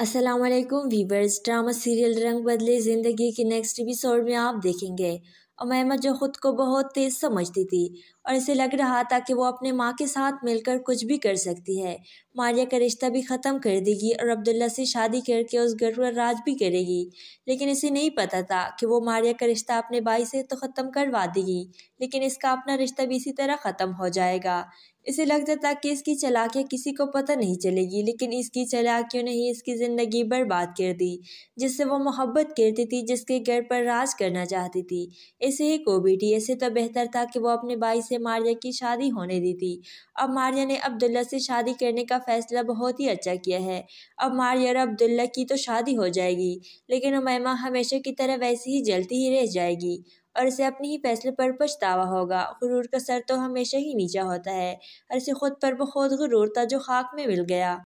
वालेकुम viewers drama serial रंग बदले ज़िंदगी के नेक्स्ट एपिसोड में आप देखेंगे उमैमा जो खुद को बहुत तेज समझती थी और इसे लग रहा था कि वो अपने माँ के साथ मिलकर कुछ भी कर सकती है। मारिया का रिश्ता भी ख़त्म कर देगी और अब्दुल्ला से शादी करके उस घर पर राज भी करेगी। लेकिन इसे नहीं पता था कि वो मारिया का रिश्ता अपने भाई से तो ख़त्म करवा देगी, लेकिन इसका अपना रिश्ता भी इसी तरह ख़त्म हो जाएगा। इसे लगता था कि इसकी चलाकियाँ किसी को पता नहीं चलेगी, लेकिन इसकी चलाकियों ने ही इसकी ज़िंदगी बर्बाद कर दी, जिससे वो मोहब्बत करती थी, जिसके घर पर राज करना चाहती थी। ऐसे ही को बेटी ऐसे तो बेहतर था कि वो अपने भाई से मारिया की शादी होने दी थी अब मारिया ने अब्दुल्ला से शादी करने का फैसला बहुत ही अच्छा किया है। अब मारिया और अब्दुल्ला की तो शादी हो जाएगी, लेकिन उमैमा हमेशा की तरह वैसे ही जलती ही रह जाएगी और इसे अपने ही फैसले पर पछतावा होगा। गुरूर का सर तो हमेशा ही नीचा होता है और इसे खुद पर बहुत गुरूर था जो खाक में मिल गया।